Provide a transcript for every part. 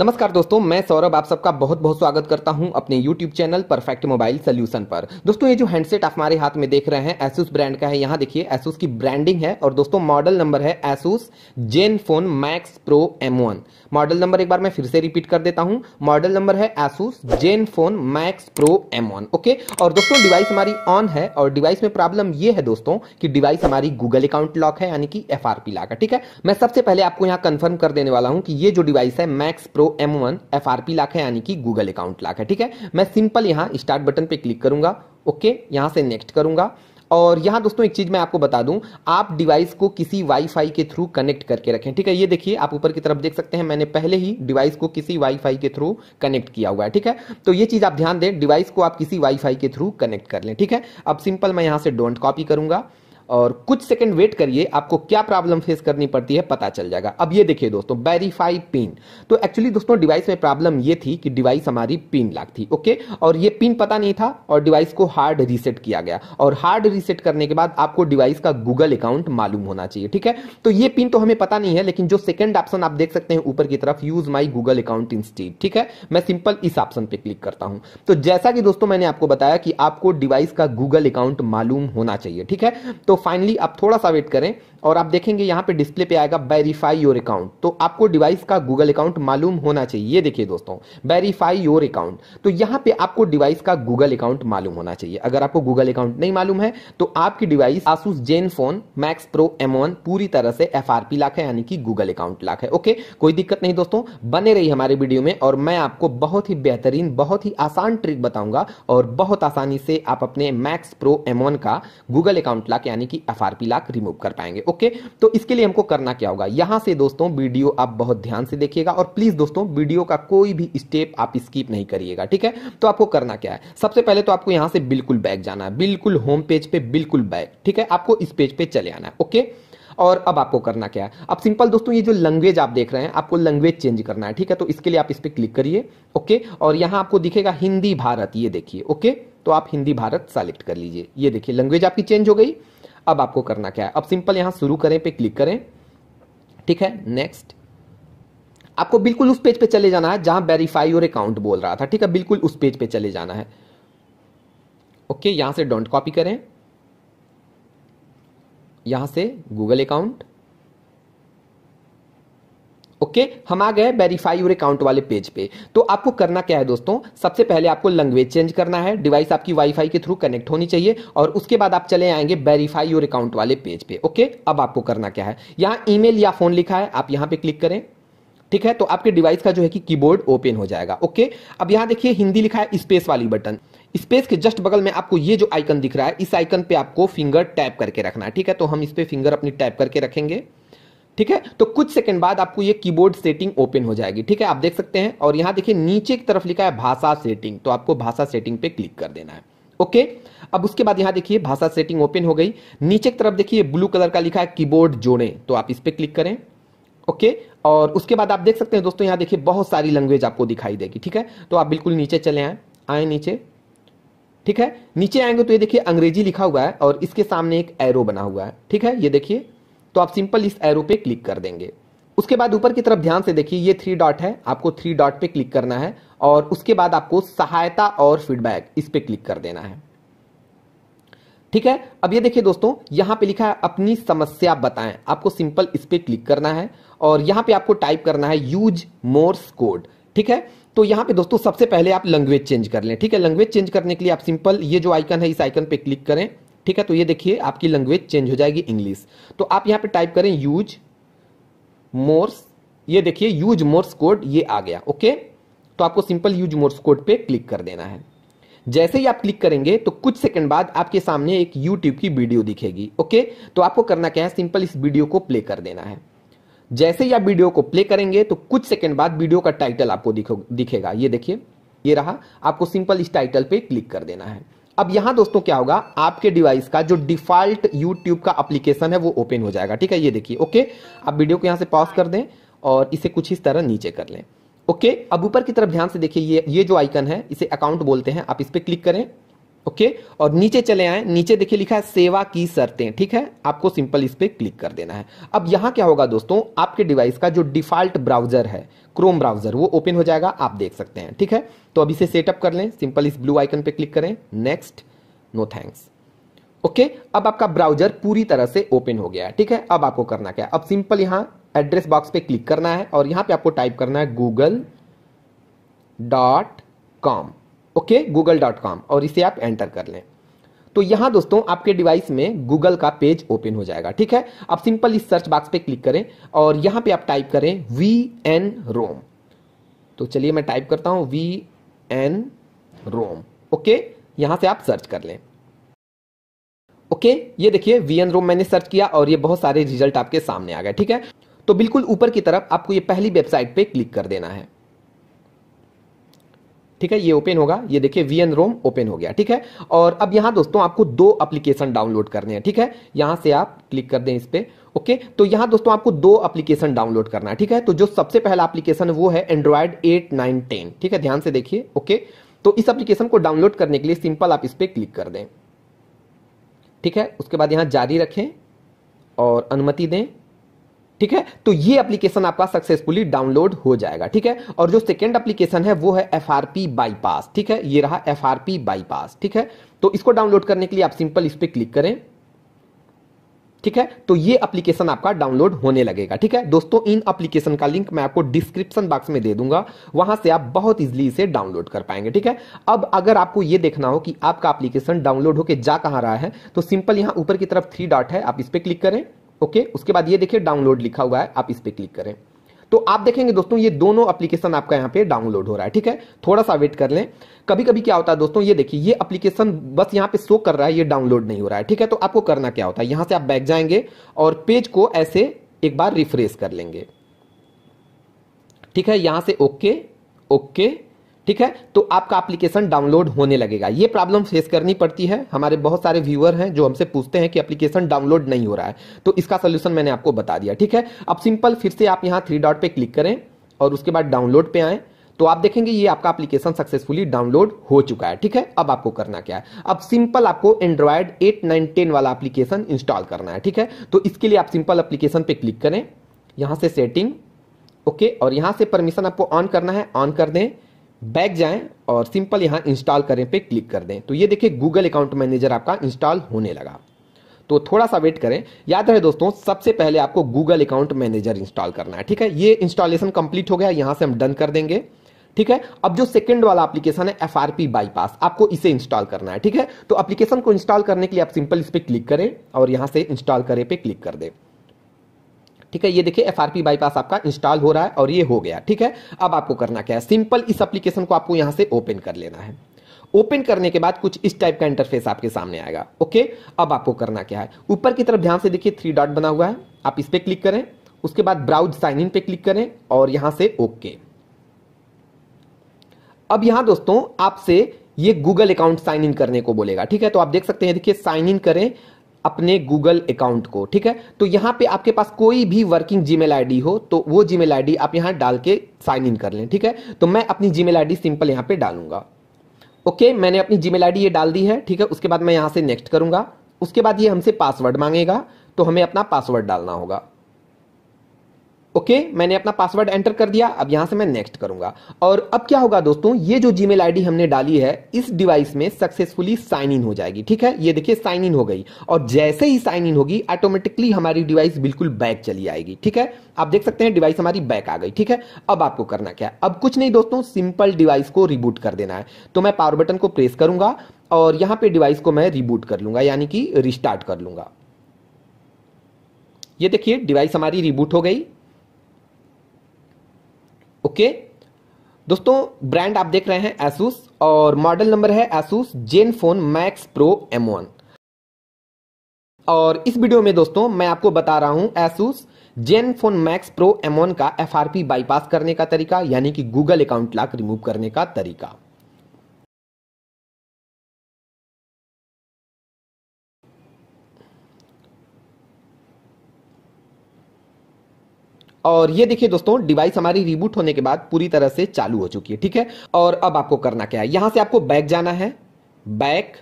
नमस्कार दोस्तों, मैं सौरभ आप सबका बहुत बहुत स्वागत करता हूँ अपने YouTube channel perfect mobile solution पर। दोस्तों, ये जो हैंडसेट आप हमारे हाथ में देख रहे हैं एसूस ब्रांड का है। यहाँ देखिए एसूस की ब्रांडिंग है और दोस्तों मॉडल नंबर है Asus Zenfone Max Pro M model number एक बार मैं फिर से रिपीट कर देता हूँ। मॉडल नंबर है Asus Zenfone Max Pro M okay और दोस्तों डिवाइस हमारी ऑन है और डिवाइस में प्रॉब्लम ये है दोस्तों कि डिवाइस हमारी गूगल अकाउंट लॉक है, यानी कि एफ़ आर पी लॉक है ठीक है? मैं सबसे पहले आपको यहाँ कंफर्म कर देने वाला हूँ कि ये जो डिवाइस है Max Pro M one F R P lock है, यानी कि गूगल अकाउंट लाख है ठीक है? मैं सिंपल यहाँ स्टार्ट बटन पे क्लिक करूँगा ओके यहाँ से नेक्स्ट करूँगा। और यहाँ दोस्तों एक चीज़ मैं आपको बता दूँ, आप डिवाइस को किसी वाईफाई के थ्रू कनेक्ट करके रखें, ठीक है? ये देखिए, आप ऊपर की तरफ़ देख सकते हैं, मैंने पहले ही डिवाइस को किसी वाईफाई के थ्रू कनेक्ट किया हुआ है, ठीक है? तो ये चीज़ आप ध्यान दें डिवाइस को आप किसी वाईफाई के थ्रू कनेक्ट कर लें, ठीक है? अब सिंपल मैं यहाँ से डोंट कॉपी करूँगा। और कुछ सेकंड वेट करिए, आपको क्या प्रॉब्लम फेस करनी पड़ती है, पता चल जाएगा। अब ये देखिए दोस्तों वेरीफाई पिन तो एक्चुअली दोस्तों डिवाइस में प्रॉब्लम ये थी कि डिवाइस हमारी पिन लाग थी ओके और ये पिन पता नहीं था और डिवाइस को हार्ड रीसेट किया गया। और हार्ड रीसेट करने के बाद आपको डिवाइस का गूगल अकाउंट मालूम होना चाहिए, ठीक है? तो ये पिन तो हमें पता नहीं है, लेकिन जो सेकंड ऑप्शन आप देख सकते हैं ऊपर की तरफ़ use my Google account instead ठीक है? मैं सिंपल इस ऑप्शन पे क्लिक करता हूँ। तो जैसा कि दोस्तों मैंने आपको बताया कि आपको डिवाइस का गूगल अकाउंट मालूम होना चाहिए, ठीक है? तो फाइनली आप थोड़ा सा वेट करें। और आप देखेंगे यहाँ पे डिस्प्ले पे आएगा वेरीफाई योर अकाउंट तो आपको डिवाइस का गूगल अकाउंट मालूम होना चाहिए। ये देखिए दोस्तों वेरीफाई योर अकाउंट तो यहाँ पे आपको डिवाइस का गूगल अकाउंट मालूम होना चाहिए। अगर आपको गूगल अकाउंट नहीं मालूम है तो आपकी device Asus Zenfone Max Pro M पूरी तरह से एफ़ लाख है, यानी कि गूगल अकाउंट लाख है। ओके कोई दिक्कत नहीं दोस्तों। बने रही हमारे वीडियो में और मैं आपको बहुत ही बेहतरीन, बहुत ही आसान ट्रिक बताऊँगा और बहुत आसानी से आप अपने मैक्स प्रो एम का गूगल अकाउंट लाख यानी कि एफ़ लाख रिमूव कर पाएँगे। ओके? तो इसके लिए हमको करना क्या होगा? यहाँ से दोस्तों, वीडियो आप बहुत ध्यान से देखिएगा और प्लीज़ दोस्तों, वीडियो का कोई भी स्टेप आप स्किप नहीं करिएगा, ठीक है? तो आपको करना क्या है? सबसे पहले तो आपको यहाँ से बिल्कुल बैक जाना है, बिल्कुल होम पेज पे बिल्कुल बैक, ठीक है? आपको इस पेज पे चले आना है, ओके? और अब आपको करना क्या है? अब सिंपल दोस्तों, ये जो लैंग्वेज आप देख रहे हैं, आपको लैंग्वेज चेंज करना है, ठीक है? तो इसके लिए आप इस पर क्लिक करिए, ओके? और यहाँ आपको दिखेगा हिंदी भारत, ये देखिए, ओके? तो आप हिंदी भारत सेलेक्ट कर लीजिए। ये देखिए लैंग्वेज आपकी चेंज हो गई। अब आपको करना क्या है? अब सिंपल यहाँ शुरू करें, पे क्लिक करें। ठीक है? नेक्स्ट आपको बिल्कुल उस पेज पे चले जाना है जहाँ वेरीफाई और अकाउंट बोल रहा था। ठीक है? बिल्कुल उस पेज पे चले जाना है। ओके? यहाँ से डोंट कॉपी करें। यहाँ से गूगल अकाउंट ओके, हम आ गए वेरीफाई योर अकाउंट वाले पेज पे। तो आपको करना क्या है दोस्तों? सबसे पहले आपको लैंग्वेज चेंज करना है डिवाइस आपकी वाईफाई के थ्रू कनेक्ट होनी चाहिए, और उसके बाद आप चले आएँगे वेरीफाई योर अकाउंट वाले पेज पे, ओके? अब आपको करना क्या है? यहाँ ईमेल या फ़ोन लिखा है, आप यहाँ पे क्लिक करें, ठीक है? तो आपके डिवाइस का जो है कि कीबोर्ड ओपन हो जाएगा, ओके? अब यहाँ देखिए हिंदी लिखा है स्पेस वाली बटन स्पेस के जस्ट बगल में आपको ये जो आइकन दिख रहा है, इस आइकन पे आपको फिंगर टैप करके रखना है, ठीक है? तो हम इस पे फिंगर अपनी टैप करके रखेंगे। ठीक है? तो कुछ सेकंड बाद आपको ये कीबोर्ड सेटिंग ओपन हो जाएगी, ठीक है? आप देख सकते हैं, और यहाँ देखिए, नीचे की तरफ़ लिखा है भाषा सेटिंग तो आपको भाषा सेटिंग पे क्लिक कर देना है ओके अब उसके बाद यहाँ देखिए, भाषा सेटिंग ओपन हो गई, नीचे की तरफ़ देखिए ब्लू कलर का लिखा है कीबोर्ड जोड़े तो आप इस पर क्लिक करें ओके और उसके बाद आप देख सकते हैं दोस्तों, यहाँ देखिए, बहुत सारी लैंग्वेज आपको दिखाई देगी, ठीक है? तो आप बिल्कुल नीचे चले आए आए नीचे, ठीक है? नीचे आएँगे तो ये देखिए, अंग्रेज़ी लिखा हुआ है, और इसके सामने एक एरो बना हुआ है, ठीक है? ये देखिए तो आप सिंपल इस एरो पे क्लिक कर देंगे। उसके बाद ऊपर की तरफ़ ध्यान से देखिए, ये थ्री डॉट है, आपको थ्री डॉट पे क्लिक करना है और उसके बाद आपको सहायता और फीडबैक इस पे क्लिक कर देना है। ठीक है? अब ये देखिए दोस्तों, यहाँ पे लिखा है, अपनी समस्या बताएँ। आपको सिंपल इस पे क्लिक करना है और यहाँ पे आपको टाइप करना है यूज़ मोर्स कोड ठीक है? तो यहाँ पे दोस्तों, सबसे पहले आप लैंग्वेज चेंज कर लें। ठीक है? लैंग्वेज चेंज करने के लिए आप सिंपल, ये जो आइकन है, इस आइकन पे क्लिक करें। ठीक है तो ये देखिए, आपकी लैंग्वेज चेंज हो जाएगी इंग्लिश तो आप यहाँ पे टाइप करें यूज़ मोर्स ये देखिए यूज़ मोर्स कोड ये आ गया ओके तो आपको सिंपल यूज़ मोर्स कोड पे क्लिक कर देना है. जैसे ही आप क्लिक करेंगे तो कुछ सेकंड बाद आपके सामने एक यूट्यूब की वीडियो दिखेगी ओके तो आपको करना क्या है सिंपल इस वीडियो को प्ले कर देना है. जैसे ही आप वीडियो को प्ले करेंगे तो कुछ सेकंड बाद वीडियो का टाइटल आपको दिखेगा. ये देखिए, ये रहा, आपको सिंपल इस टाइटल पे क्लिक कर देना है. अब यहाँ दोस्तों क्या होगा? आपके डिवाइस का जो डिफ़ॉल्ट यूट्यूब का एप्लीकेशन है, वो ओपन हो जाएगा। ठीक है, ये देखिए ओके आप वीडियो को यहाँ से पॉज कर दें और इसे कुछ इस तरह नीचे कर लें। ओके अब ऊपर की तरफ़ ध्यान से देखिए, ये ये जो आइकन है, इसे अकाउंट बोलते हैं। आप इस पर क्लिक करें। ओके? और नीचे चले आए, नीचे देखिए लिखा है, सेवा की शर्तें, ठीक है? आपको सिंपल इस पर क्लिक कर देना है। अब यहाँ क्या होगा दोस्तों? आपके डिवाइस का जो डिफ़ॉल्ट ब्राउज़र है, क्रोम ब्राउज़र, वो ओपन हो जाएगा, आप देख सकते हैं, ठीक है? तो अब इसे सेटअप कर लें, सिंपल इस ब्लू आइकन पे क्लिक करें, नेक्स्ट, नो थैंक्स, ओके? अब आपका ब्राउज़र पूरी तरह से ओपन हो गया है, ठीक है? अब आपको करना क्या है? अब सिंपल यहाँ एड्रेस बॉक्स पे क्लिक करना है, और यहाँ पे आपको टाइप करना है, Google dot com. Okay Google dot com और इसे आप एंटर कर लें। तो यहाँ दोस्तों, आपके डिवाइस में गूगल का पेज ओपन हो जाएगा, ठीक है? अब सिंपल इस सर्च बॉक्स पे क्लिक करें और यहाँ पे आप टाइप करें वी एन रोम तो चलिए मैं टाइप करता हूँ वी एन रोम ओके? यहाँ से आप सर्च कर लें। ओके, ये देखिए वी एन रोम मैंने सर्च किया और ये बहुत सारे रिज़ल्ट आपके सामने आ गए, ठीक है? तो बिल्कुल ऊपर की तरफ़ आपको ये पहली वेबसाइट पे क्लिक कर देना है। ठीक है, ये ओपन होगा। ये देखिए वी एन रोम ओपन हो गया, ठीक है? और अब यहाँ दोस्तों, आपको दो एप्लीकेशन डाउनलोड करने हैं, ठीक है? यहाँ से आप क्लिक कर दें इस पर ओके तो यहाँ दोस्तों, आपको दो एप्लीकेशन डाउनलोड करना है, ठीक है? तो जो सबसे पहला एप्लीकेशन वो है एंड्रॉयड एट नाइन टेन ठीक है? ध्यान से देखिए ओके तो इस एप्लीकेशन को डाउनलोड करने के लिए सिंपल आप इस पर क्लिक कर दें, ठीक है? उसके बाद यहाँ जारी रखें और अनुमति दें ठीक है? तो ये एप्लीकेशन आपका सक्सेसफुली डाउनलोड हो जाएगा, ठीक है? और जो सेकेंड एप्लीकेशन है, वो है एफ़ आर पी बाईपास ठीक है? ये रहा एफ़ आर पी बाईपास ठीक है? तो इसको डाउनलोड करने के लिए आप सिंपल इस पर क्लिक करें, ठीक है? तो ये एप्लीकेशन आपका डाउनलोड होने लगेगा, ठीक है? दोस्तों, इन एप्लीकेशन का लिंक मैं आपको डिस्क्रिप्शन बॉक्स में दे दूँगा, वहाँ से आप बहुत इजीली इसे डाउनलोड कर पाएँगे, ठीक है? अब अगर आपको ये देखना हो कि आपका एप्लीकेशन डाउनलोड होकर जा कहाँ रहा है तो सिंपल यहाँ ऊपर की तरफ़ थ्री डॉट है, आप इस पर क्लिक करें। ओके? उसके बाद ये देखिए डाउनलोड लिखा हुआ है, आप इस पर क्लिक करें। तो आप देखेंगे दोस्तों, ये दोनों एप्लीकेशन आपका यहाँ पे डाउनलोड हो रहा है, ठीक है? थोड़ा सा वेट कर लें। कभी कभी क्या होता है दोस्तों, ये देखिए, ये एप्लीकेशन बस यहाँ पे शो कर रहा है, ये डाउनलोड नहीं हो रहा है, ठीक है? तो आपको करना क्या होता है? यहाँ से आप बैक जाएँगे और पेज को ऐसे एक बार रिफ्रेश कर लेंगे। ठीक है? यहाँ से ओके ओके ठीक है? तो आपका एप्लीकेशन डाउनलोड होने लगेगा। ये प्रॉब्लम फेस करनी पड़ती है। हमारे बहुत सारे व्यूअर हैं जो हमसे पूछते हैं कि एप्लीकेशन डाउनलोड नहीं हो रहा है। तो इसका सोल्यूशन मैंने आपको बता दिया, ठीक है? अब सिंपल फिर से आप यहाँ थ्री डॉट पे क्लिक करें और उसके बाद डाउनलोड पे आए। तो आप देखेंगे ये आपका एप्लीकेशन सक्सेसफुली डाउनलोड हो चुका है, ठीक है? अब आपको करना क्या है? अब सिंपल आपको एंड्रॉयड एट नाइन टेन वाला एप्लीकेशन इंस्टॉल करना है, ठीक है? तो इसके लिए आप सिंपल एप्लीकेशन पे क्लिक करें। यहाँ से सेटिंग ओके? और यहाँ से परमिशन आपको ऑन करना है। ऑन कर दें। बैक जाएँ और सिंपल यहाँ इंस्टॉल करें पे क्लिक कर दें। तो ये देखिए गूगल अकाउंट मैनेजर आपका इंस्टॉल होने लगा। तो थोड़ा सा वेट करें। याद रहे दोस्तों, सबसे पहले आपको गूगल अकाउंट मैनेजर इंस्टॉल करना है, ठीक है? ये इंस्टॉलेशन कंप्लीट हो गया, यहाँ से हम डन कर देंगे, ठीक है? अब जो सेकंड वाला एप्लीकेशन है एफ़ बाईपास, आपको इसे इंस्टॉल करना है, ठीक है? तो एप्लीकेशन को इंस्टॉल करने के लिए आप सिंपल इस पर क्लिक करें और यहाँ से इंस्टॉल करें पे क्लिक कर दें। ठीक है? ये देखिए एफ़ बाईपास आपका इंस्टॉल हो रहा है और ये हो गया, ठीक है? अब आपको करना क्या है? सिंपल इस एप्लीकेशन को आपको यहाँ से ओपन कर लेना है। ओपन करने के बाद कुछ इस टाइप का इंटरफेस आपके सामने आएगा ओके अब आपको करना क्या है? ऊपर की तरफ़ ध्यान से देखिए थ्री डॉट बना हुआ है। आप इस पर क्लिक करें, उसके बाद ब्राउज साइन इन पे क्लिक करें और यहाँ से ओके अब यहाँ दोस्तों, आपसे ये गूगल अकाउंट साइन इन करने को बोलेगा, ठीक है? तो आप देख सकते हैं, देखिए साइन इन करें अपने गूगल अकाउंट को, ठीक है? तो यहाँ पे आपके पास कोई भी वर्किंग जीमेल आईडी हो तो वो जीमेल आईडी आप यहाँ डाल के साइन इन कर लें, ठीक है? तो मैं अपनी जीमेल आईडी सिंपल यहाँ पे डालूँगा। ओके मैंने अपनी जीमेल आईडी ये डाल दी है, ठीक है? उसके बाद मैं यहाँ से नेक्स्ट करूँगा। उसके बाद ये हमसे पासवर्ड मांगेगा तो हमें अपना पासवर्ड डालना होगा। ओके okay, मैंने अपना पासवर्ड एंटर कर दिया अब यहाँ से मैं नेक्स्ट करूँगा। और अब क्या होगा दोस्तों ये जो जीमेल आईडी हमने डाली है इस डिवाइस में सक्सेसफुली साइन इन हो जाएगी ठीक है? ये देखिए साइन इन हो गई। और जैसे ही साइन इन होगी ऑटोमेटिकली हमारी डिवाइस बिल्कुल बैक चली आएगी ठीक है? आप देख सकते हैं डिवाइस हमारी बैक आ गई ठीक है? अब आपको करना क्या? अब कुछ नहीं दोस्तों सिंपल डिवाइस को रिबूट कर देना है। तो मैं पावर बटन को प्रेस करूँगा और यहाँ पर डिवाइस को मैं रिबूट कर लूँगा यानी कि रिस्टार्ट कर लूँगा। ये देखिए डिवाइस हमारी रिबूट हो गई। ओके? दोस्तों ब्रांड आप देख रहे हैं एसूस और मॉडल नंबर है Asus Zenfone Max Pro M और इस वीडियो में दोस्तों, मैं आपको बता रहा हूँ Asus Zenfone Max Pro M का FRP बाईपास करने का तरीका, यानी कि गूगल अकाउंट लाक रिमूव करने का तरीका। और ये देखिए दोस्तों डिवाइस हमारी रिबूट होने के बाद पूरी तरह से चालू हो चुकी है, ठीक है? और अब आपको करना क्या है? यहाँ से आपको बैक जाना है बैक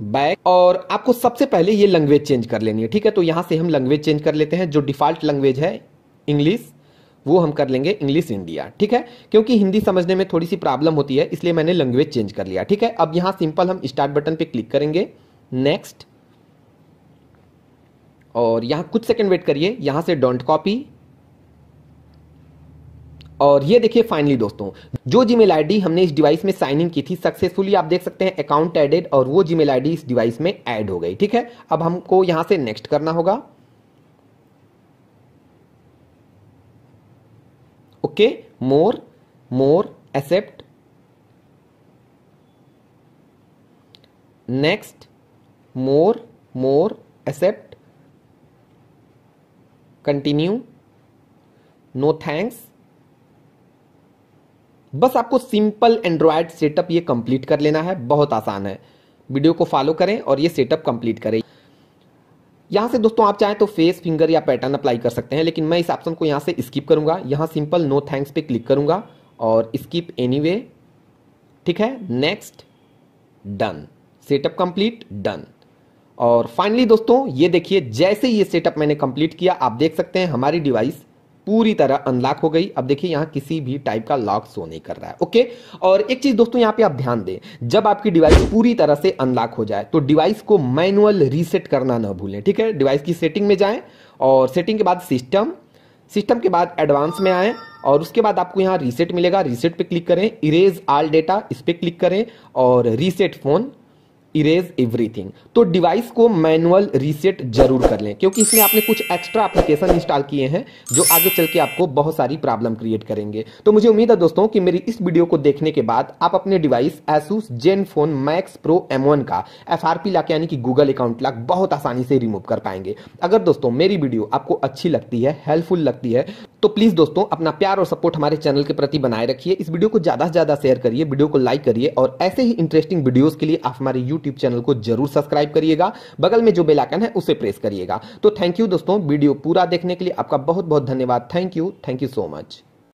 बैक और आपको सबसे पहले ये लैंग्वेज चेंज कर लेनी है, ठीक है? तो यहाँ से हम लैंग्वेज चेंज कर लेते हैं, जो डिफ़ॉल्ट लैंग्वेज है इंग्लिश वो हम कर लेंगे इंग्लिश इंडिया ठीक है? क्योंकि हिंदी समझने में थोड़ी सी प्रॉब्लम होती है, इसलिए मैंने लैंग्वेज चेंज कर लिया, ठीक है? अब यहाँ सिंपल हम स्टार्ट बटन पे क्लिक करेंगे नेक्स्ट और यहाँ कुछ सेकंड वेट करिए, यहाँ से डोंट कॉपी और ये देखिए फाइनली दोस्तों, जो जीमेल आईडी हमने इस डिवाइस में साइन इन की थी सक्सेसफुली आप देख सकते हैं अकाउंट एडेड और वो जीमेल आईडी इस डिवाइस में ऐड हो गई, ठीक है? अब हमको यहाँ से नेक्स्ट करना होगा। Okay more more accept next more more accept continue no thanks बस आपको सिंपल एंड्रॉयड सेटअप ये कंप्लीट कर लेना है, बहुत आसान है। वीडियो को फॉलो करें और ये सेटअप कंप्लीट करें। यहाँ से दोस्तों, आप चाहें तो फेस फिंगर या पैटर्न अप्लाई कर सकते हैं, लेकिन मैं इस ऑप्शन को यहाँ से स्किप करूँगा। यहाँ सिंपल नो थैंक्स पे क्लिक करूँगा और स्किप एनीवे ठीक है? Next done setup complete done और फाइनली दोस्तों, ये देखिए, जैसे ये सेटअप मैंने कंप्लीट किया, आप देख सकते हैं हमारी डिवाइस पूरी तरह अनलॉक हो गई। अब देखिए यहाँ किसी भी टाइप का लॉक शो नहीं कर रहा है ओके और एक चीज़ दोस्तों, यहाँ पे आप ध्यान दें, जब आपकी डिवाइस पूरी तरह से अनलॉक हो जाए तो डिवाइस को मैनुअल रीसेट करना ना भूलें, ठीक है? डिवाइस की सेटिंग में जाएँ और सेटिंग के बाद सिस्टम सिस्टम के बाद एडवांस में आए और उसके बाद आपको यहाँ रीसेट मिलेगा। रीसेट पे क्लिक करें इरेज आल डेटा इस पर क्लिक करें और रीसेट फ़ोन इरेज एवरीथिंग तो डिवाइस को मैनुअल रीसेट ज़रूर कर लें, क्योंकि इसमें आपने कुछ एक्स्ट्रा एप्लीकेशन इंस्टॉल किए हैं, जो आगे चल के आपको बहुत सारी प्रॉब्लम क्रिएट करेंगे। तो मुझे उम्मीद है दोस्तों कि मेरी इस वीडियो को देखने के बाद आप अपने device Asus Zenfone Max Pro M का एफ़ आर लॉक, यानी कि गूगल अकाउंट लॉक बहुत आसानी से रिमूव कर पाएँगे। अगर दोस्तों मेरी वीडियो आपको अच्छी लगती है हेल्पफुल लगती है तो प्लीज़ दोस्तों अपना प्यार और सपोर्ट हमारे चैनल के प्रति बनाए रखिए। इस वीडियो को ज़्यादा से ज़्यादा शेयर करिए वीडियो को लाइक करिए, और ऐसे ही इंटरेस्टिंग वीडियोस के लिए आप हमारे यूट्यूब चैनल को ज़रूर सब्सक्राइब करिएगा। बगल में जो बेलाइकन है, उसे प्रेस करिएगा। तो थैंक यू दोस्तों, वीडियो पूरा देखने के लिए आपका बहुत बहुत धन्यवाद। Thank you thank you so much.